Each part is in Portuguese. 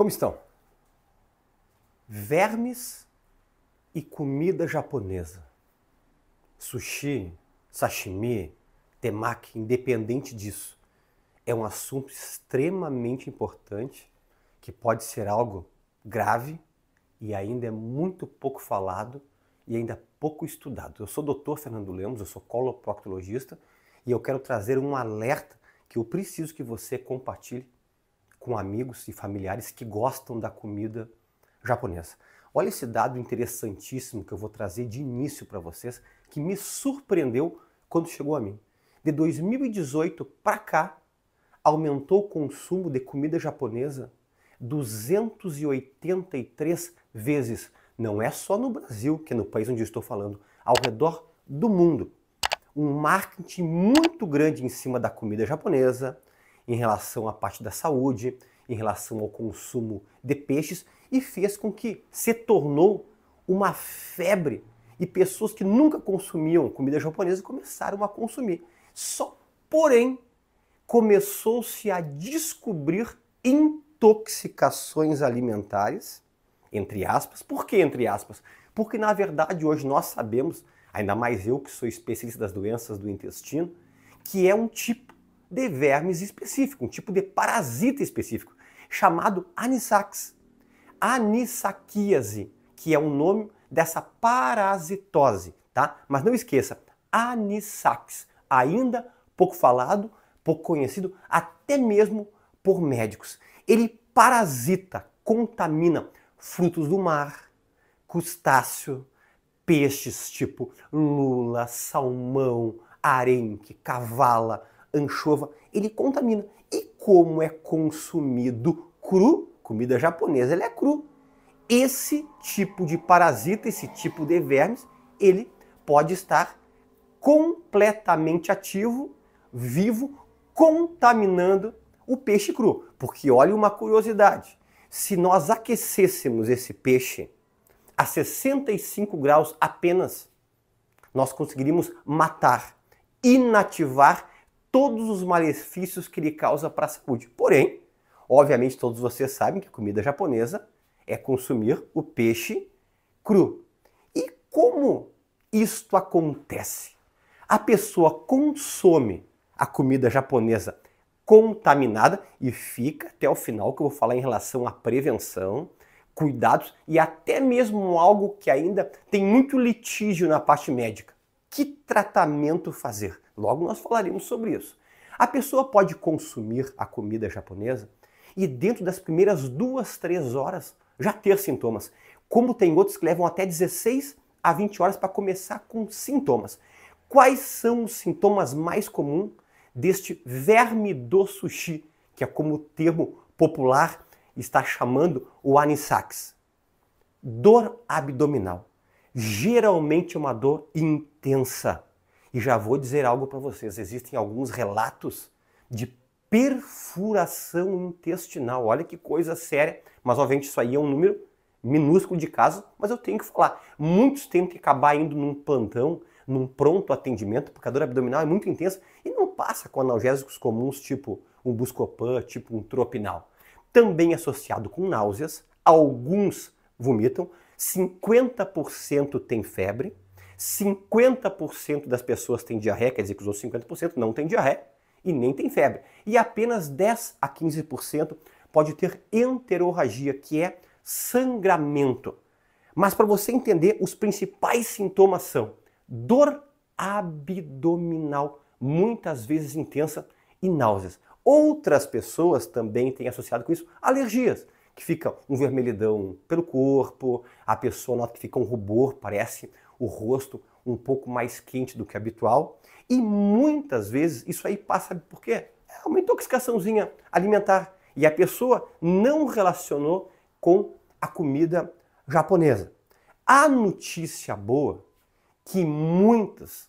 Como estão? Vermes e comida japonesa. Sushi, sashimi, temaki, independente disso, é um assunto extremamente importante que pode ser algo grave e ainda é muito pouco falado e ainda pouco estudado. Eu sou o Dr. Fernando Lemos, eu sou coloproctologista e eu quero trazer um alerta que eu preciso que você compartilhe com amigos e familiares que gostam da comida japonesa. Olha esse dado interessantíssimo que eu vou trazer de início para vocês, que me surpreendeu quando chegou a mim. De 2018 para cá, aumentou o consumo de comida japonesa 283 vezes. Não é só no Brasil, que é no país onde eu estou falando, ao redor do mundo. Um marketing muito grande em cima da comida japonesa, em relação à parte da saúde, em relação ao consumo de peixes e fez com que se tornou uma febre e pessoas que nunca consumiam comida japonesa começaram a consumir. Só, porém, começou-se a descobrir intoxicações alimentares, entre aspas. Por que entre aspas? Porque na verdade hoje nós sabemos, ainda mais eu que sou especialista das doenças do intestino, que é um tipo de vermes específico, um tipo de parasita específico, chamado anissax. Anissaquíase, que é o nome dessa parasitose, tá? Mas não esqueça, anissax, ainda pouco falado, pouco conhecido, até mesmo por médicos. Ele parasita, contamina frutos do mar, crustáceo, peixes tipo lula, salmão, arenque, cavala, anchova, ele contamina. E como é consumido cru, comida japonesa, ele é cru. Esse tipo de parasita, esse tipo de vermes, ele pode estar completamente ativo, vivo, contaminando o peixe cru. Porque olha uma curiosidade, se nós aquecêssemos esse peixe a 65 graus apenas, nós conseguiríamos matar, inativar todos os malefícios que ele causa para a saúde. Porém, obviamente todos vocês sabem que a comida japonesa é consumir o peixe cru. E como isto acontece? A pessoa consome a comida japonesa contaminada e fica até o final que eu vou falar em relação à prevenção, cuidados e até mesmo algo que ainda tem muito litígio na parte médica. Que tratamento fazer? Logo nós falaremos sobre isso. A pessoa pode consumir a comida japonesa e dentro das primeiras duas, três horas já ter sintomas. Como tem outros que levam até 16 a 20 horas para começar com sintomas. Quais são os sintomas mais comuns deste verme do sushi, que é como o termo popular está chamando o anisakis? Dor abdominal. Geralmente é uma dor intensa e já vou dizer algo para vocês: existem alguns relatos de perfuração intestinal. Olha que coisa séria, mas obviamente isso aí é um número minúsculo de casos, mas eu tenho que falar. Muitos têm que acabar indo num plantão, num pronto atendimento, porque a dor abdominal é muito intensa e não passa com analgésicos comuns tipo um Buscopan, tipo um Tropinal. Também associado com náuseas, alguns vomitam, 50% tem febre, 50% das pessoas têm diarreia, quer dizer que os outros 50% não têm diarreia e nem têm febre. E apenas 10 a 15% pode ter enterorragia, que é sangramento. Mas para você entender, os principais sintomas são dor abdominal, muitas vezes intensa, e náuseas. Outras pessoas também têm associado com isso alergias, que fica um vermelhidão pelo corpo, a pessoa nota que fica um rubor, parece o rosto um pouco mais quente do que habitual. E muitas vezes isso aí passa por quê? É uma intoxicaçãozinha alimentar. E a pessoa não relacionou com a comida japonesa. A notícia boa que muitas,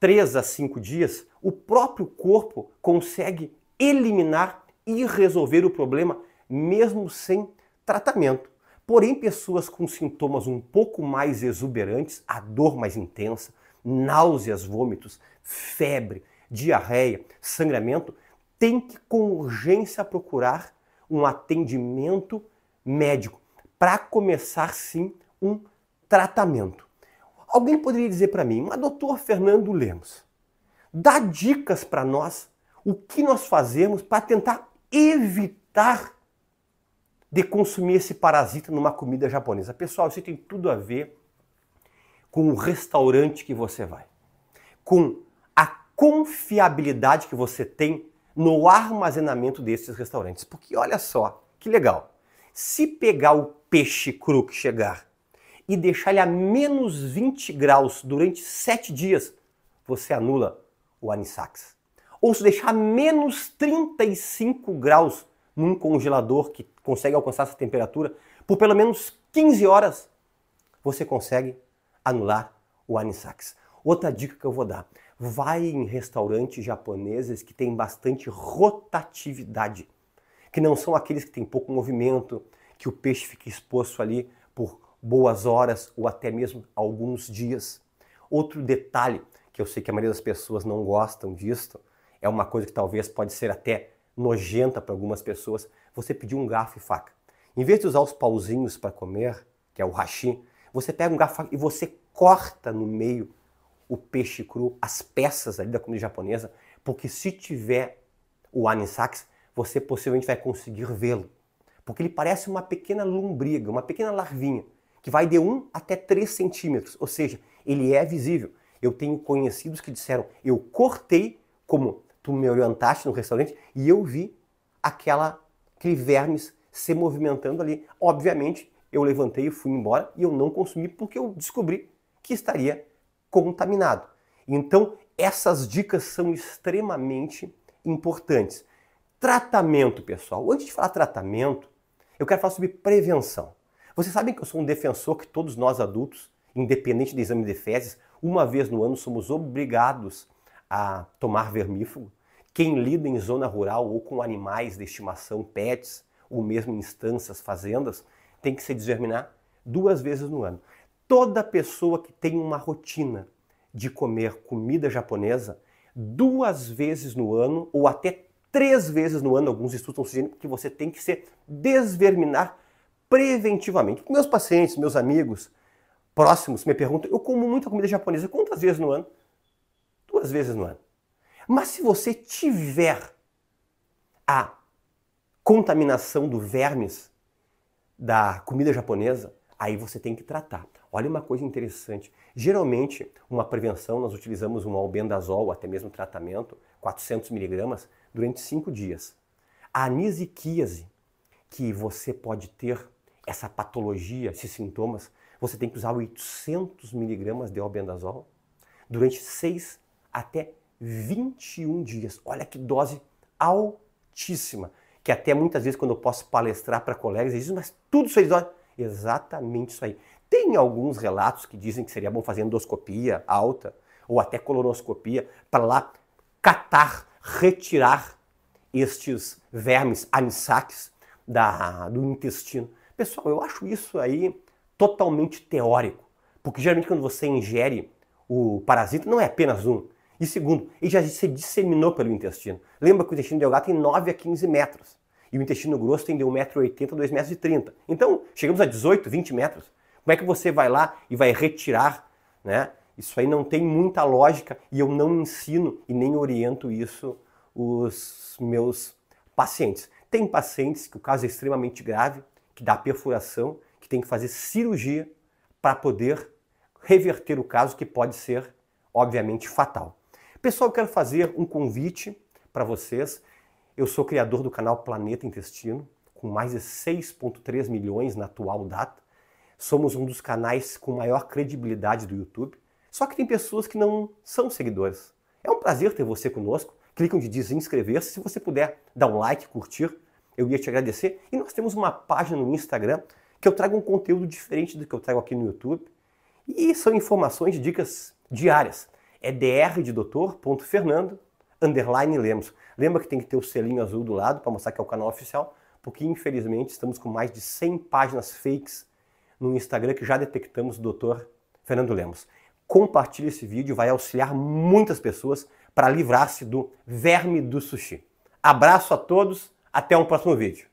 três a cinco dias, o próprio corpo consegue eliminar e resolver o problema mesmo sem tratamento. Porém, pessoas com sintomas um pouco mais exuberantes, a dor mais intensa, náuseas, vômitos, febre, diarreia, sangramento, têm que com urgência procurar um atendimento médico para começar sim um tratamento. Alguém poderia dizer para mim, mas doutor Fernando Lemos, dá dicas para nós o que nós fazemos para tentar evitar de consumir esse parasita numa comida japonesa. Pessoal, isso tem tudo a ver com o restaurante que você vai, com a confiabilidade que você tem no armazenamento desses restaurantes. Porque olha só, que legal. Se pegar o peixe cru que chegar e deixar ele a menos 20 graus durante 7 dias, você anula o anissax. Ou se deixar menos 35 graus num congelador que consegue alcançar essa temperatura por pelo menos 15 horas, você consegue anular o anissax. Outra dica que eu vou dar: vai em restaurantes japoneses que têm bastante rotatividade, que não são aqueles que têm pouco movimento, que o peixe fica exposto ali por boas horas ou até mesmo alguns dias. Outro detalhe que eu sei que a maioria das pessoas não gostam disto, é uma coisa que talvez pode ser até nojenta para algumas pessoas, você pedir um garfo e faca. Em vez de usar os pauzinhos para comer, que é o hashi, você pega um garfo e você corta no meio o peixe cru, as peças ali da comida japonesa, porque se tiver o anisakis, você possivelmente vai conseguir vê-lo. Porque ele parece uma pequena lombriga, uma pequena larvinha, que vai de 1 até 3 centímetros, ou seja, ele é visível. Eu tenho conhecidos que disseram, eu cortei como tu me orientaste no restaurante e eu vi aquela, vermes se movimentando ali. Obviamente, eu levantei e fui embora e eu não consumi porque eu descobri que estaria contaminado. Então, essas dicas são extremamente importantes. Tratamento, pessoal. Antes de falar tratamento, eu quero falar sobre prevenção. Vocês sabem que eu sou um defensor que todos nós adultos, independente do exame de fezes, uma vez no ano somos obrigados a tomar vermífugo. Quem lida em zona rural ou com animais de estimação, pets, ou mesmo em instâncias, fazendas, tem que se desverminar duas vezes no ano. Toda pessoa que tem uma rotina de comer comida japonesa duas vezes no ano ou até três vezes no ano, alguns estudos estão sugerindo que você tem que se desverminar preventivamente. Meus pacientes, meus amigos próximos me perguntam: eu como muita comida japonesa, quantas vezes no ano? Duas vezes no ano. Mas se você tiver a contaminação do vermes da comida japonesa, aí você tem que tratar. Olha uma coisa interessante. Geralmente, uma prevenção, nós utilizamos um albendazol, até mesmo tratamento, 400 miligramas, durante 5 dias. A anisiquíase, que você pode ter essa patologia, esses sintomas, você tem que usar 800 miligramas de albendazol durante 6 até 21 dias. Olha que dose altíssima. Que até muitas vezes, quando eu posso palestrar para colegas, eles dizem, mas tudo isso olha, exatamente isso aí. Tem alguns relatos que dizem que seria bom fazer endoscopia alta ou até colonoscopia para lá catar, retirar estes vermes anissaques da, do intestino. Pessoal, eu acho isso aí totalmente teórico, porque geralmente quando você ingere o parasita, não é apenas um, e segundo, ele já se disseminou pelo intestino. Lembra que o intestino delgado tem 9 a 15 metros. E o intestino grosso tem de 1,80m a 2,30m. Então, chegamos a 18, 20 metros. Como é que você vai lá e vai retirar? Né? Isso aí não tem muita lógica e eu não ensino e nem oriento isso os meus pacientes. Tem pacientes que o caso é extremamente grave, que dá perfuração, que tem que fazer cirurgia para poder reverter o caso, que pode ser, obviamente, fatal. Pessoal, eu quero fazer um convite para vocês. Eu sou criador do canal Planeta Intestino, com mais de 6,3 milhões na atual data. Somos um dos canais com maior credibilidade do YouTube. Só que tem pessoas que não são seguidores. É um prazer ter você conosco. Clique onde diz inscrever-se. Se você puder dar um like, curtir, eu ia te agradecer. E nós temos uma página no Instagram que eu trago um conteúdo diferente do que eu trago aqui no YouTube. E são informações, dicas diárias é dr de doutor, ponto Fernando, underline Lemos. Lembra que tem que ter o selinho azul do lado para mostrar que é o canal oficial, porque infelizmente estamos com mais de 100 páginas fakes no Instagram que já detectamos do doutor Fernando Lemos. Compartilhe esse vídeo, vai auxiliar muitas pessoas para livrar-se do verme do sushi. Abraço a todos, até um próximo vídeo.